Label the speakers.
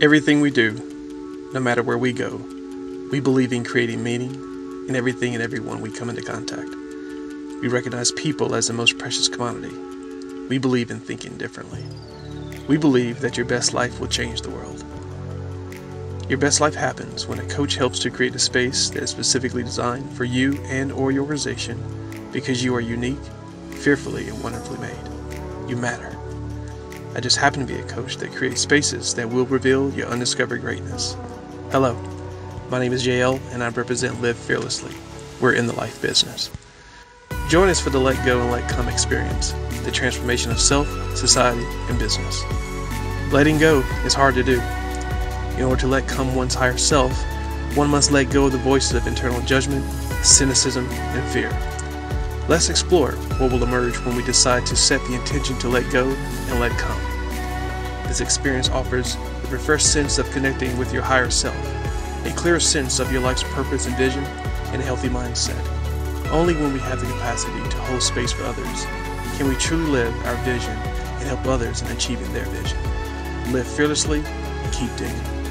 Speaker 1: Everything we do, no matter where we go, we believe in creating meaning in everything and everyone we come into contact. We recognize people as the most precious commodity. We believe in thinking differently. We believe that your best life will change the world. Your best life happens when a coach helps to create a space that is specifically designed for you and or your organization because you are unique, fearfully and wonderfully made. You matter. I just happen to be a coach that creates spaces that will reveal your undiscovered greatness. Hello, my name is JL and I represent Live Fearlessly. We're in the life business. Join us for the Let Go and Let Come experience, the transformation of self, society, and business. Letting go is hard to do. In order to let come one's higher self, one must let go of the voices of internal judgment, cynicism, and fear. Let's explore what will emerge when we decide to set the intention to let go and let come. This experience offers the refreshed sense of connecting with your higher self, a clearer sense of your life's purpose and vision, and a healthy mindset. Only when we have the capacity to hold space for others can we truly live our vision and help others in achieving their vision. Live fearlessly and keep digging.